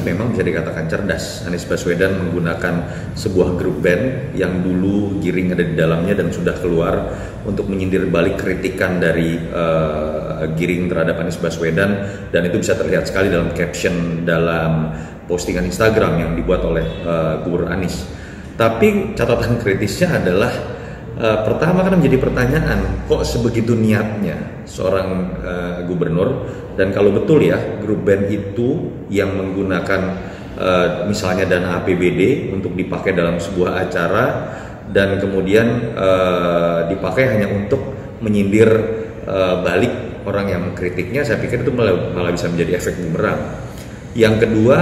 memang bisa dikatakan cerdas. Anies Baswedan menggunakan sebuah grup band yang dulu Giring ada di dalamnya dan sudah keluar untuk menyindir balik kritikan dari uh, Giring terhadap Anies Baswedan dan itu bisa terlihat sekali dalam caption dalam postingan Instagram yang dibuat oleh uh, Gubernur Anies. Tapi catatan kritisnya adalah Uh, pertama kan menjadi pertanyaan, kok sebegitu niatnya seorang uh, gubernur dan kalau betul ya grup band itu yang menggunakan uh, misalnya dana APBD untuk dipakai dalam sebuah acara dan kemudian uh, dipakai hanya untuk menyindir uh, balik orang yang mengkritiknya, saya pikir itu malah, malah bisa menjadi efek bumerang. Yang kedua,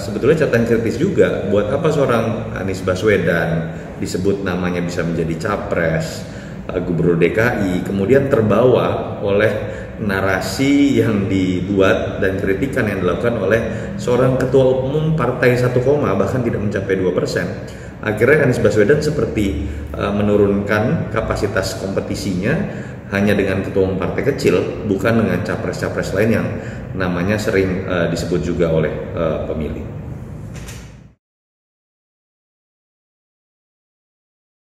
sebetulnya catatan kritis juga buat apa seorang Anies Baswedan disebut namanya bisa menjadi capres uh, gubernur DKI kemudian terbawa oleh narasi yang dibuat dan kritikan yang dilakukan oleh seorang ketua umum partai satu koma bahkan tidak mencapai dua persen akhirnya Anies Baswedan seperti uh, menurunkan kapasitas kompetisinya hanya dengan ketua umum partai kecil bukan dengan capres-capres lain yang namanya sering uh, disebut juga oleh pemilih.